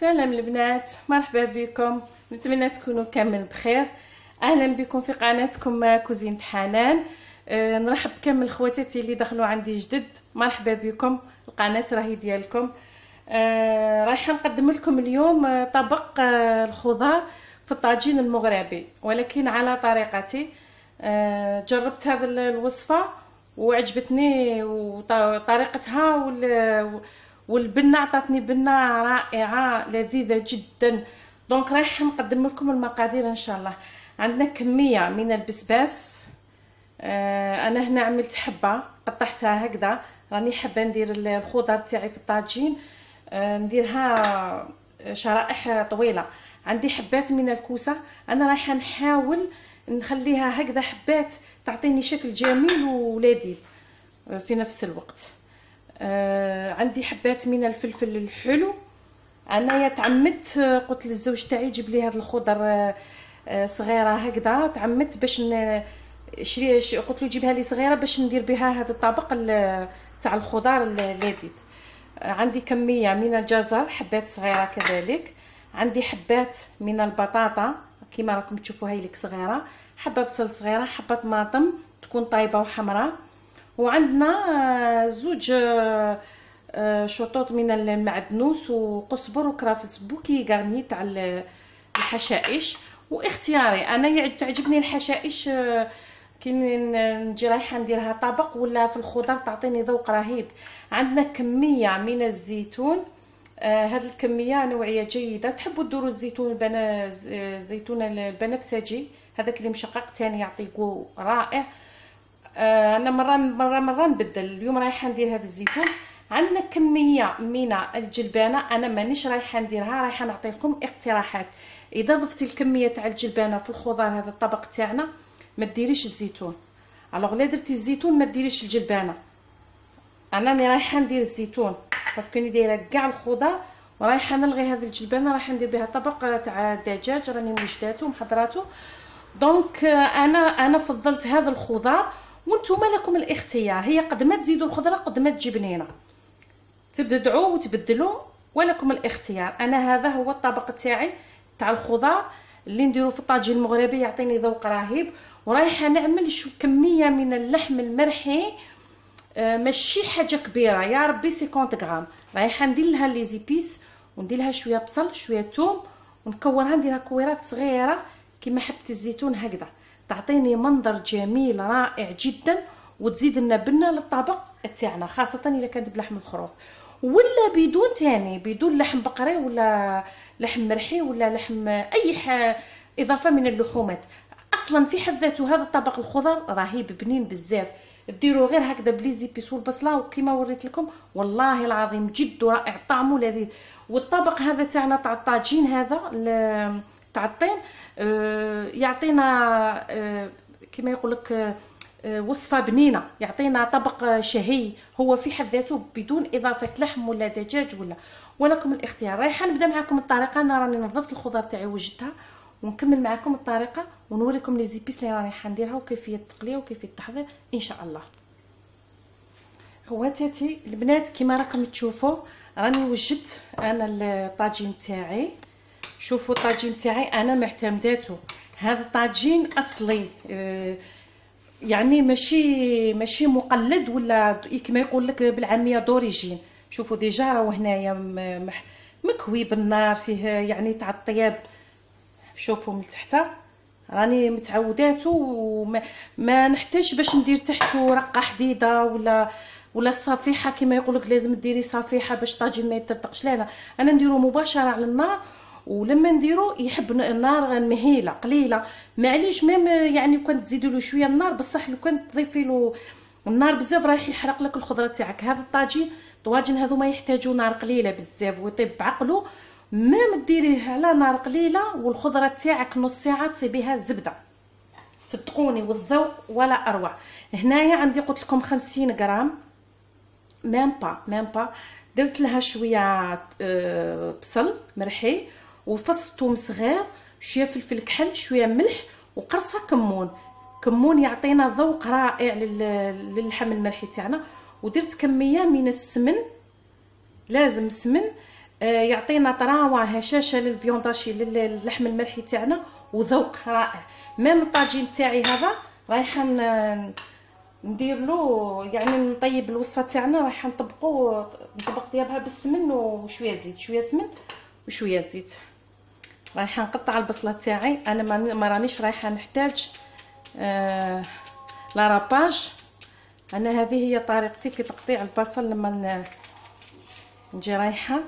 سلام البنات مرحبا بكم. نتمنى تكونوا كامل بخير. أهلا بكم في قناتكم كوزينة حنان. أه نرحب بكامل خواتاتي اللي دخلوا عندي جدد. مرحبا بكم القناة راهي ديالكم. أه رايحه نقدم لكم اليوم طبق أه الخضار في الطاجين المغربي ولكن على طريقتي. أه جربت هذه الوصفة وعجبتني وطريقتها والبنه عطاتني بنه رائعة لذيذة جدا. دونك رايحه نقدم لكم المقادير إن شاء الله. عندنا كمية من البسباس. آه أنا هنا عملت حبة قطعتها هكذا. راني حابة ندير الخضر تاعي في الطاجين. آه نديرها شرائح طويلة. عندي حبات من الكوسة. أنا رايحة نحاول نخليها هكذا حبات تعطيني شكل جميل ولذيذ في نفس الوقت. آه عندي حبات من الفلفل الحلو. انايا تعمدت قلت للزوج تاعي جيب لي هاد الخضر آه, آه، صغيرة هكذا. تعمدت باش شري قلت له جيبها لي صغيرة باش ندير بها هذا الطبق تاع الخضار اللذيذ آه عندي كمية من الجزر حبات صغيرة كذلك. عندي حبات من البطاطا كما راكم تشوفوا هاي لك صغيرة. حبة بصل صغيرة حبة طماطم تكون طايبة وحمراء. وعندنا آه، زوج آه، آه، شطوط من المعدنوس وقزبر وكرافس بوكي غارني تاع الحشائش. واختياري أنا تعجبني الحشائش كي نجي رايحة نديرها طبق ولا في الخضر تعطيني ذوق رهيب. عندنا كمية من الزيتون آه هذه الكمية نوعية جيدة. تحبوا ديروا الزيتون البنا الزيتون البنفسجي؟ هذاك اللي مشقق ثاني يعطي رائع. آه أنا مره مره مرة نبدل. اليوم رايحة ندير هذا الزيتون عندنا كمية من الجلبانة. أنا مانيش رايحة نديرها. رايحة نعطي لكم اقتراحات. إذا ضفتي الكمية تاع الجلبانة في الخضار هذا الطبق تاعنا ما ديريش الزيتون. alors لا درتي الزيتون ما ديريش الجلبانة. أنا راني رايحة ندير الزيتون. parce que راني دايرة كاع الخضار ورايحة نلغي هذه الجلبانة. رايحة ندير بها طبق تاع الدجاج راني موجداتو ومحضراتو. donc أنا أنا فضلت هذا الخضار وأنتم لكم الاختيار. هي قد ما تزيدوا الخضرة قد ما تجي بنينه تبدعوا وتبدلوا ولكم الاختيار. أنا هذا هو الطبق تاعي تاع الخضار اللي نديرو في الطاجين المغربي. يعطيني ذوق رهيب. ورايحه نعمل شو كمية من اللحم المرحي. آه ماشي حاجة كبيرة. يا ربي 50 غرام. رايحه ندير لها les épices وندير لها شوية بصل شوية ثوم ونكورها نديرها كويرات صغيرة كما حبة الزيتون هكذا. تعطيني منظر جميل رائع جدا وتزيد لنا بنه للطبق تاعنا خاصة اذا كانت بلحم الخروف. ولا بدون تاني بدون لحم بقري ولا لحم مرحي ولا لحم أي إضافة من اللحومات. أصلا في حد ذاته هذا الطبق الخضر رهيب بنين بزاف. ديروا غير هكذا بلي زيبيس والبصلة وكما وريت لكم. والله العظيم جد رائع طعمه لذيذ. والطبق هذا تاعنا تاع الطاجين هذا تاع الطين آه، يعطينا آه، كما يقول لك آه، وصفه بنينة يعطينا طبق شهي هو في حد ذاته بدون إضافة لحم ولا دجاج ولا. ولكم الاختيار. رايحة نبدأ معكم الطريقة أنا راني نظفت الخضر تاعي وجدتها ونكمل معكم الطريقة ونوريكم لي زيبيس اللي راني حنديرها وكيفية التقلية وكيفية التحضير إن شاء الله. خواتاتي البنات كما راكم تشوفوا راني وجدت أنا الطاجين تاعي. شوفوا الطاجين تاعي أنا معتمداته. هذا الطاجين أصلي آه، يعني ماشي ماشي مقلد ولا كما يقول لك بالعامية دوريجين شوفوا ديجا راهو هنايا مكوي بالنار فيه يعني تاع الطياب. شوفوا من تحت راني متعوداتو وما ما نحتاج باش ندير تحته رقه حديدة ولا ولا الصفيحه كما يقول لك لازم ديري صفيحة باش الطاجين ما يترتقش لا لا. أنا نديرو مباشرة على النار ولما نديرو يحب النار مهيلة قليلة. معليش ميم يعني كنت تزيدوا له شوية النار بصح لو كنت تضيفي له النار بزاف رايح يحرق لك الخضرة تاعك. هذا الطاجين الطواجن هذو ما يحتاجوا نار قليلة بزاف ويطيب بعقله ميم ديريه على نار قليلة والخضرة تاعك نص ساعة تصيبيها زبدة. صدقوني والذوق ولا أروع. هنايا عندي قلت لكم 50 غرام. même pas même pas. درت لها شوية آه، بصل مرحي. وفص ثوم صغير شوية فلفل كحل شوية ملح وقرصة كمون. كمون يعطينا ذوق رائع للحم المرحي تاعنا. ودرت كمية من السمن لازم سمن يعطينا طراوة هشاشة لل viande hachée للحم المرحي تاعنا وذوق رائع. ميم الطاجين تاعي هذا رايحه ندير له يعني نطيب الوصفة تاعنا رايحه نطبقو نطبق ديالها بالسمن وشوية زيت شوية سمن وشوية زيت. رايحة نقطع البصلة تاعي. أنا ما رانيش رايحة نحتاج آه لا راباج. أنا هذه هي طريقتي في تقطيع البصل لما نجي رايحة.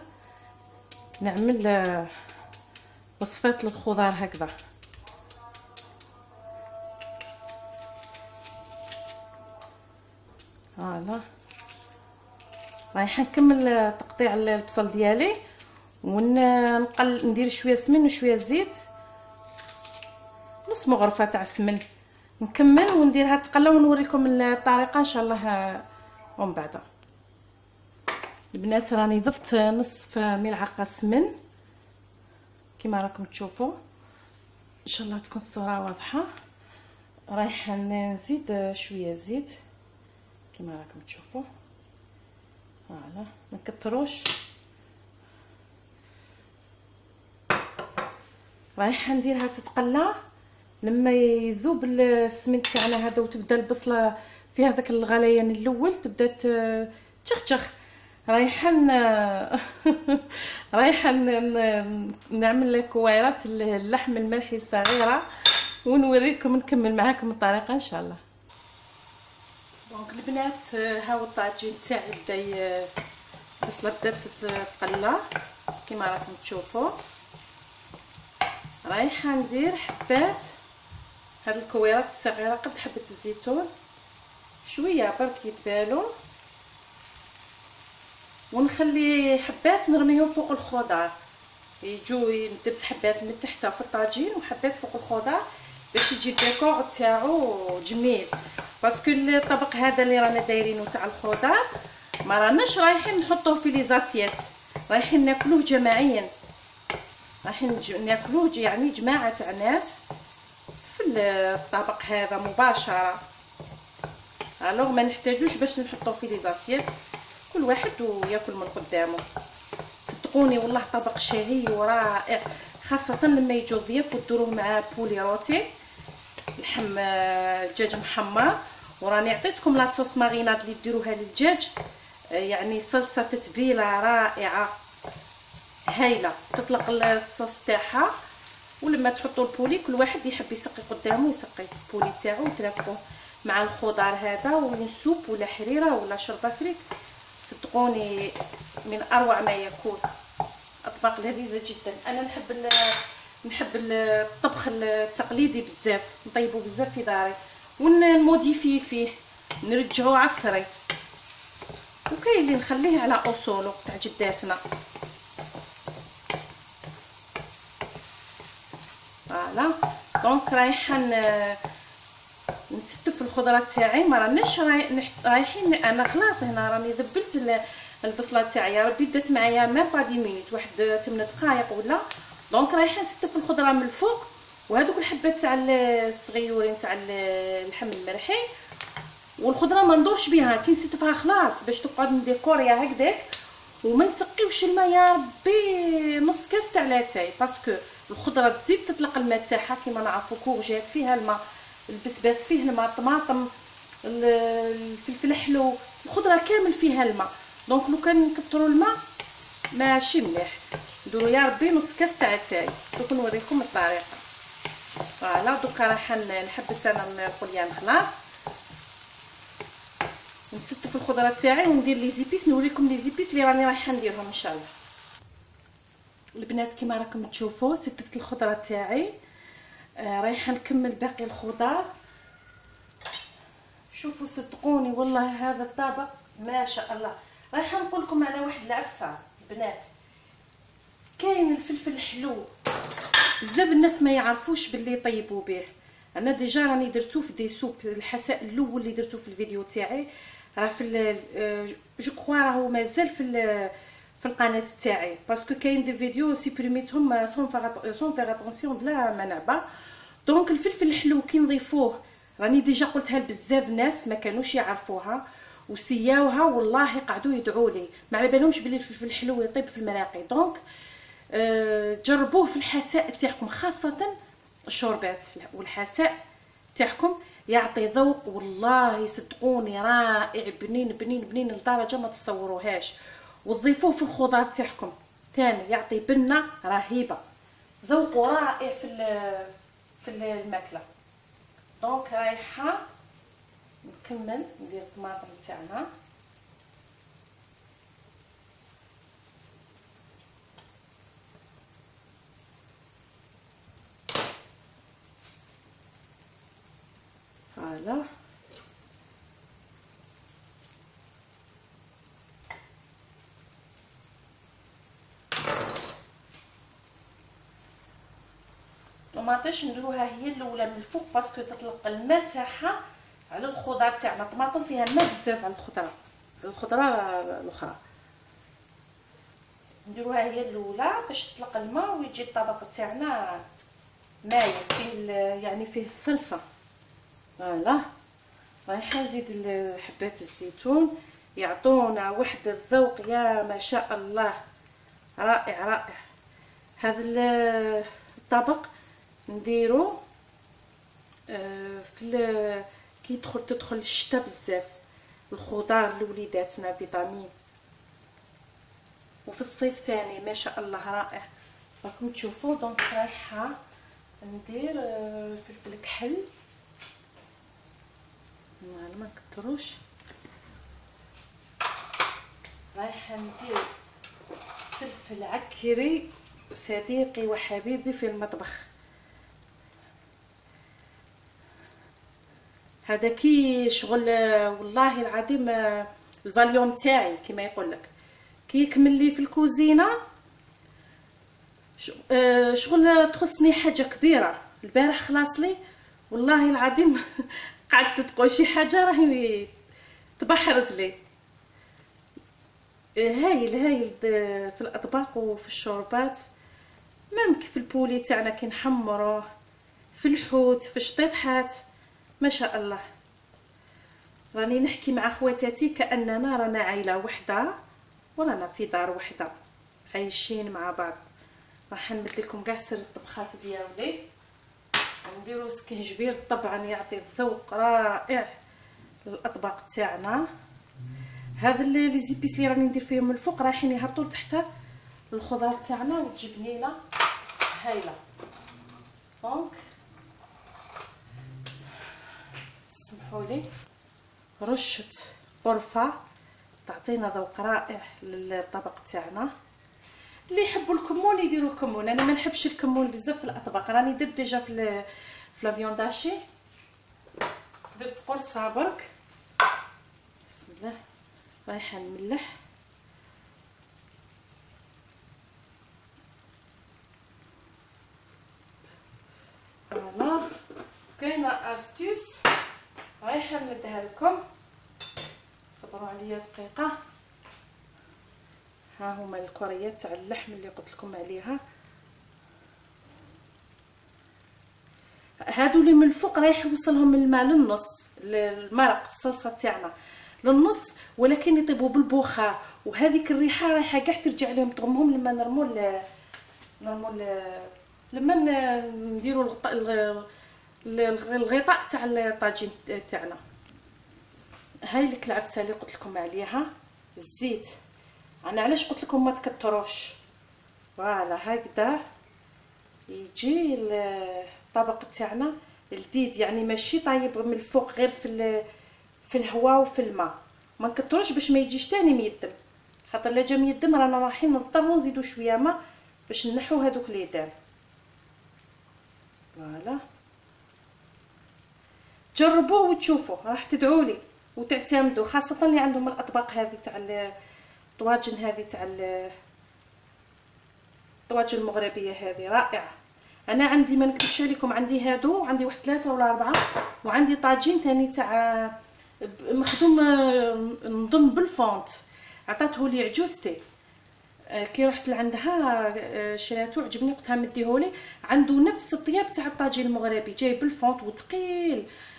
نعمل آه وصفات للخضار هكذا. فوالا. رايحة نكمل تقطيع البصل ديالي. ونقل ندير شوية سمن وشوية زيت. نص مغرفة تاع السمن نكمل ونديرها تقلى ونوريكم الطريقة إن شاء الله. ومن بعد. البنات راني ضفت نصف ملعقة سمن. كما راكم تشوفوا. إن شاء الله تكون الصورة واضحة. رايحه نزيد شوية زيت. كما راكم تشوفوا. فوالا. ما نكثروش. رايحه نديرها تتقلى. لما يذوب السمن تاعنا هذا وتبدا البصلة فيها داك الغليان الأول تبدا تشخشخ. رايحه رايحه نعمل كويرات اللحم الملحي الصغيرة ونوريكم نكمل معاكم الطريقة إن شاء الله. دونك البنات هاو الطاجين تاعي بدا البصله بدات تتقلى. كما راكم تشوفوا. رايحة ندير حبات هاد الكويرات الصغيرة قد حبه الزيتون. شوية برك يتبالوا ونخلي حبات نرميهم فوق الخضار يجوا درت حبات من تحت في الطاجين وحبات فوق الخضار باش يجي الديكور تاعو جميل. parce que الطبق هذا اللي رانا دايرينه تاع الخضار ما راناش رايحين نحطوه في les assiettes رايحين ناكلوه جماعيا. رايحين ناكلوه يعني جماعة تاع ناس في الطبق هذا مباشرة. alors ما نحتاجوش باش نحطوه في les كل واحد وياكل من قدامه. صدقوني والله طبق شهي ورائع. خاصة لما يجوا ضيوف وديروه مع poulet rôti لحم دجاج محمر وراني عطيتكم la sauce marinade اللي ديروها للدجاج. يعني صلصة تتبيلة رائعة. هايلة. تطلق الصوص تاعها ولما تحطوا ال poulet كل واحد يحب يسقي قدامه يسقي ال poulet تاعو وتركوه مع الخضار هذا ولا soupe ولا حريرة ولا شربة فريك. صدقوني من أروع ما يكون أطباق لذيذة جدا. أنا نحب نحب الطبخ التقليدي بزاف نطيبو بزاف في داري. ون modifier فيه نرجعو عصري وكاين اللي نخليه على اصولو تاع جداتنا. voilà donc رايحة نستف الخضرة تاعي. ما راناش رايحين أنا خلاص هنا راني ذبلت البصلة تاعي. ربي دات معايا même pas dix minutes واحد 8 دقائق ولا. donc رايحة نستف الخضرة من الفوق. وهذوك الحبات تاع الصغيورين تاع اللحم المرحي. والخضرة ما ندورش بها. كي نستفها خلاص باش تقعد نديكوريها هكذاك. وما نسقيوش الماء يا ربي. نص كاس تاع لاتاي parce que الخضرة تزيد تطلق الماء تاعها كيما نعرفوا courgette فيها الماء البسباس فيه الماء الطماطم الفلفل الحلو الخضرة كامل فيها الماء. donc لو كان نكثروا الماء ماشي مليح. نديروا يا ربي نص كاس تاع التاي. دوك نوريكم الطريقة. voilà دوكا راح نحبس أنا القليان خلاص. نستف الخضرة تاعي وندير les épices نوريكم les épices اللي راني رايحة نديرهم إن شاء الله. البنات كما راكم تشوفوا ستفت الخضرة تاعي. آه رايحة نكمل باقي الخضار شوفوا صدقوني والله هذا الطبق ما شاء الله. رايحة نقول لكم على واحد العفسة البنات. كاين الفلفل الحلو بزاف الناس ما يعرفوش باللي يطيبوا به. أنا déjà راني درتو في des soupes الحساء الأول اللي درتو في الفيديو تاعي. راه في je crois راهو مازال في في القناة تاعي. parce que كاين des vidéos سيبريميتهم sans faire sans faire attention بلا ما نعبا donc الفلفل الحلو كي نضيفوه راني déjà قلتها لبزاف ناس ما كانوش يعرفوها وسياوها والله قعدوا يدعوا لي. ما على بالهمش بلي الفلفل الحلو يطيب في المراقي. donc أه جربوه في الحساء تاعكم خاصة الشوربات. والحساء تاعكم يعطي ذوق والله صدقوني رائع بنين بنين بنين لدرجة ما تصوروهاش. وتضيفوه في الخضار تاعكم. ثاني يعطي بنه رهيبة. ذوقه رائع في في الماكلة. دونك رايحة نكمل ندير الطماطم تاعنا voilà الطماطيش نديروها هي الأولى من الفوق parce que تطلق الماء تاعها على الخضر تاعنا. الطماطم فيها ماء بزاف على الخضرة. على الخضرة الأخرى. نديروها هي الأولى باش تطلق الماء ويجي الطبق تاعنا مايل فيه يعني فيه الصلصة. voilà. رايحه نزيد حبات الزيتون. يعطونا واحد الذوق. يا ما شاء الله. رائع رائع. هذا الطبق نديرو آه، في كي يدخل تدخل الشتا بزاف. الخضار لوليداتنا فيتامين. وفي الصيف تاني ما شاء الله رائع. راكم تشوفوا donc رايحة ندير آه، فلفل كحل. ما نكتروش رايحة ندير فلفل عكري صديقي وحبيبي في المطبخ. هذا كي شغل والله العظيم الفاليوم تاعي كما يقول لك. كي يكمل لي في الكوزينة آه، شغل تخصني حاجة كبيرة. البارح خلاص لي والله العظيم قعدت تقول شي حاجة راهي تبحرت لي. هايل هايل في الأطباق وفي الشوربات. ممكن في البولي تاعنا كي نحمروه في الحوت في الشطيطحات ما شاء الله. راني نحكي مع خواتاتي كأننا رانا عائله وحدة ورانا في دار وحدة. عايشين مع بعض. راح نمد لكم كاع سر الطبخات ديالي. نديرو سكنجبير طبعا يعطي ذوق رائع للأطباق تاعنا. هذا لي زيبيس اللي راني ندير فيهم الفوق رايحين يهبطوا لتحت الخضار تاعنا لينا هايلة. donc سمحوا لي. رشة قرفه تعطينا ذوق رائع للطبق تاعنا. اللي يحبوا الكمون يديروا الكمون. أنا ما نحبش الكمون بزاف في الأطباق. راني درت déjà في في la viande hachée درت قرصة برك. بسم الله. رايحة نملح. فوالا كاينة استيس رايحه نمدها لكم. صبروا عليا دقيقة. ها هما الكريات تاع اللحم اللي قلت لكم عليها. هادو اللي من الفوق رايح يوصلهم الماء للنص المرق الصلصة تاعنا للنص ولكن يطيبوا بالبخار وهذيك الريحة رايحة كاع ترجع لهم طغمهم لما نرموا نرموا لما نديروا الغطاء تاع الطاجين تاعنا. هاي لك العفسه اللي قلت لكم عليها الزيت. أنا علاش قلت لكم ما تكتروش؟ فوالا هكذا يجي الطبق تاعنا لذيذ يعني ماشي طايب من الفوق غير في في الهواء وفي الماء. ما نكتروش باش ما يجيش تاني ميدم خاطر لا جا ميدم رانا رايحين نضطروا نزيدو شوية ماء باش نحو هذوك ليدام voilà. جربوه وتشوفوا راح تدعوا لي وتعتمدوا خاصة اللي عندهم الأطباق هذه تاع الطواجن هذه تاع الطواجن المغربية هذه رائعة. أنا عندي ما نكتبش عليكم عندي هادو عندي واحد ثلاثة ولا أربعة وعندي طاجين ثاني تاع مخدوم نظن بال fonte. عطاته لي عجوزتي. آه، كي رحت لعندها آه، شراتو عجبني قلتها مديهولي. عنده نفس الطياب تاع الطاجين المغربي جاي بال fonte وثقيل. آه،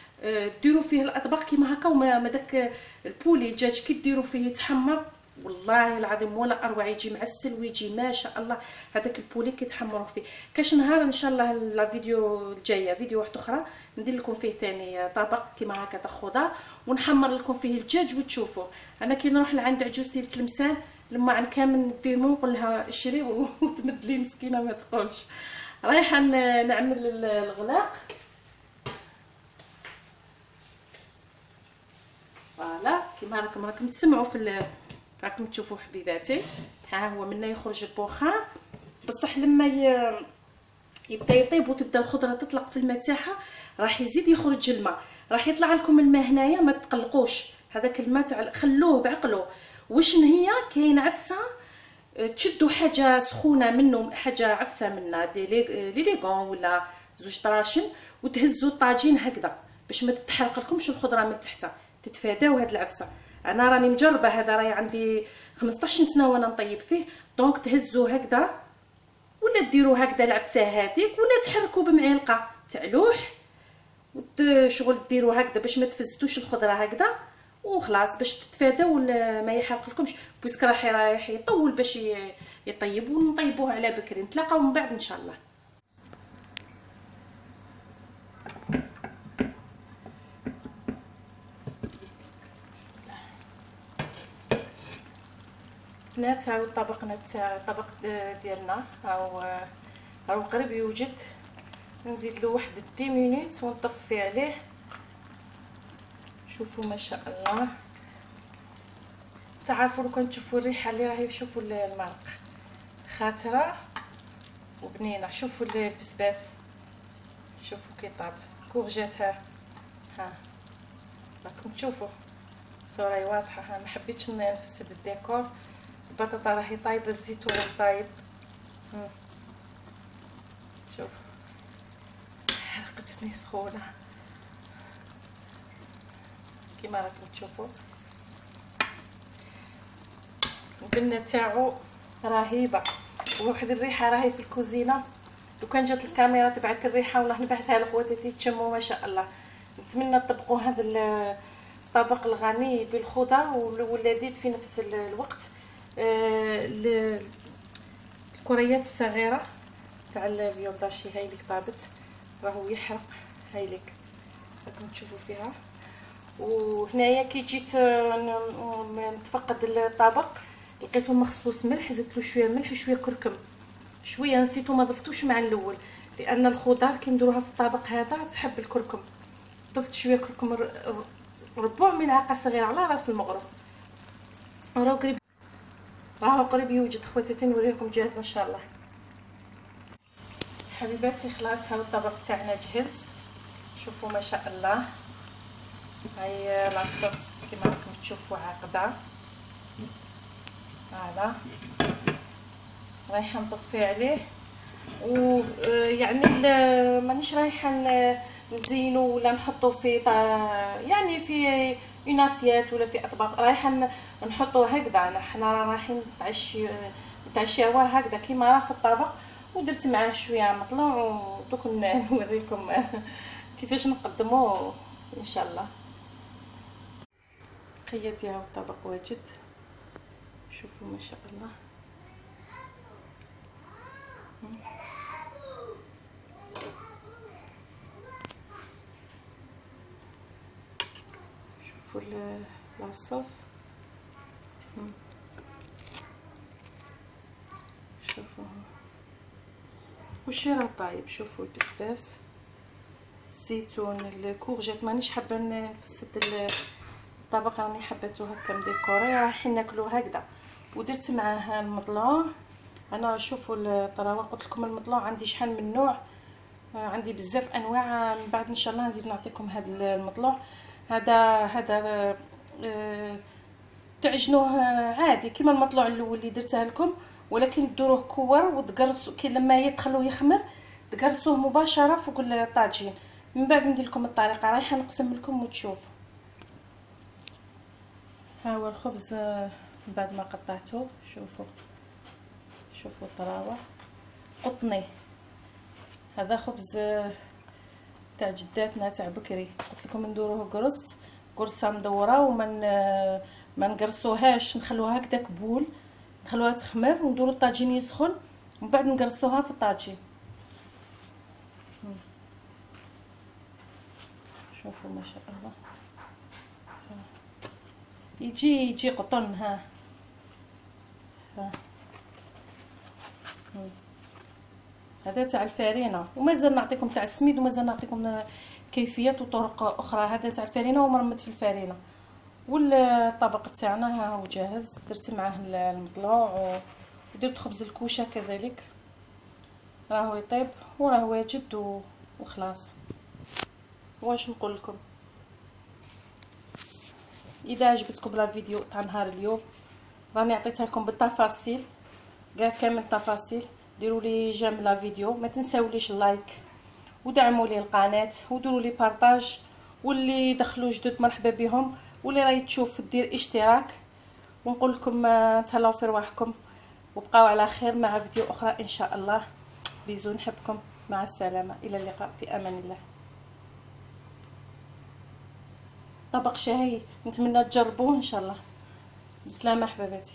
ديروا فيه الأطباق كيما هكا وما ما داك ال poulet الدجاج كي ديروا فيه يتحمر والله العظيم ولا أروع يجي معسل ويجي ما شاء الله. هذاك البولي كيتحمروا فيه. كاش نهار إن شاء الله لا فيديو الجاية فيديو واحد أخرى ندير لكم فيه تاني طبق كيما هكا تاع خضار ونحمر لكم فيه الدجاج وتشوفوا. أنا كي نروح لعند عجوزتي التلمسان لما عن كامل نديرو نقول لها شري وتمد لي مسكينة ما تقولش. رايحة نعمل الغلاق. كيما راكم راكم تسمعوا في راكم تشوفوا حبيباتي. ها هو منا يخرج البخار بصح لما ي... يبدا يطيب وتبدا الخضرة تطلق في الماء تاعها راح يزيد يخرج الماء. راح يطلع لكم الماء هنايا ما تقلقوش. هذاك الماء تاع خلوه بعقله. واش هي؟ كاين عفسة. تشدوا حاجة سخونة منه حاجة عفسة منا دي ليغون ولا زوج طراشن وتهزوا الطاجين هكذا. باش ما تتحرق لكمش الخضرة من تحت تتفاداو هاد العفسة. أنا راني مجربة هذا راهي عندي 15 سنة وأنا نطيب فيه. donc تهزوا هكذا ولا ديروا هكذا العفسة هذيك ولا تحركوا بمعلقة. تاع لوح شغل ديروا هكذا باش ما تفزتوش الخضرة هكذا وخلاص باش تتفاداو ما يحرق لكمش puisque راح يطول باش يطيب ونطيبوه على بكري. نتلاقاو من بعد إن شاء الله. بنات هاو طبقنا تاع الطبق ديالنا. هاو هاو قريب يوجد. نزيد له واحد 10 minutes ونطفي عليه. شوفوا ما شاء الله. تعرفوا لو كان تشوفوا الريحة اللي راهي شوفوا المرق. خاثرة وبنينة. شوفوا البسباس شوفوا كي طاب. courgettes ها ها. راكم تشوفوا. صورة واضحة. ها ما حبيتش نفسد الديكور البطاطا راهي طايبه الزيتون طايب. شوف. حرقتني سخونة. كما راكم تشوفوا. البنه تاعو رهيبة. وواحد الريحة راهي في الكوزينة. لو كان جات الكاميرا تبعت الريحة والله نبعثها لخواتي تشموا ما شاء الله. نتمنى تطبقوا هذا الطبق الغني بالخضر واللذيذ في نفس الوقت. الكريات الصغيرة تاع البيورداشي هاي اللي طابت راهو يحرق هاي لك راكم تشوفوا فيها. وهنايا كي جيت نتفقد الطبق لقيته مخصوص ملح زدت له شوية ملح وشويه كركم. شوية نسيتو ما ضفتوش مع الأول لأن الخضار كي نديروها في الطبق هذا تحب الكركم. ضفت شوية كركم ربع ملعقة صغيرة على رأس المغرب راهو راهو قريب يوجد خواتاتي نوريكم جاهز إن شاء الله. حبيباتي خلاص هاو الطبق تاعنا جهز شوفوا ما شاء الله. هاي لاصوص كما راكم تشوفوا عاقده هذا. رايحة نطفي عليه. ويعني مانيش رايحة نزينو ولا نحطو في يعني في يناسيات ولا في أطباق. رايحة نحطو هكذا. حنا رايحين نتعشي نتعشاوه هكذا كيما راه في الطبق ودرت معاه شوية مطلوع ودوك نوريكم كيفاش نقدموه إن شاء الله. خياتي هاو الطبق واجد. شوفوا ما شاء الله. شوفوا لاصوص شوفوا وشي راه طايب شوفوا البسباس الزيتون الكورجيت مانيش حابه نفسد الطبق راني حبيتو هكا مديكوري رايحين ناكلو هكذا ودرت معاه المطلوع أنا شوفوا الطراوه قلت لكم المطلوع عندي شحال من نوع عندي بزاف انواع من بعد ان شاء الله نزيد نعطيكم هذا المطلوع هذا هذا تعجنوه عادي كيما المطلوع الأول اللي درته لكم ولكن ديروه كور وتقرصوا كي لما يتخلوه يخمر تقرصوه مباشرة فوق الطاجين. من بعد ندير لكم الطريقة رايحة نقسم لكم وتشوفوا. ها هو الخبز بعد ما قطعته شوفوا. شوفوا الطراوة. قطني. هذا خبز تاع جداتنا تاع بكري. قلت لكم نديروه قرص. قرصة مدورة وما ما نقرصوهاش نخلوها هكذاك بول نخلوها تخمر ونديرو الطاجين يسخن ومن بعد نقرصوها في الطاجين. شوفوا ما شاء الله. يجي يجي قطن ها. ها. هذا تاع الفارينه ومازال نعطيكم تاع السميد ومازال نعطيكم كيفيات وطرق أخرى. هذا تاع الفارينه ومرمد في الفارينه والطبق تاعنا ها هو جاهز. درت معاه المطلوع ودرت خبز الكوشة كذلك. راهو يطيب وراه واجد وخلاص. واش نقول لكم؟ إذا عجبتكم la vidéo تاع نهار اليوم راني عطيتها لكم بالتفاصيل كاع كامل التفاصيل. ديروا لي j'aime la vidéo ما تنساوليش ال like ودعموا لي القناة وديروا لي partage واللي دخلوا جدد مرحبا بهم. واللي راهي تشوف دير اشتراك ونقول لكم آه، تهلاو في رواحكم وبقاو على خير مع فيديو أخرى إن شاء الله. بيزو نحبكم. مع السلامة. إلى اللقاء. في أمان الله. طبق شهي نتمنى تجربوه إن شاء الله. بسلامة حباباتي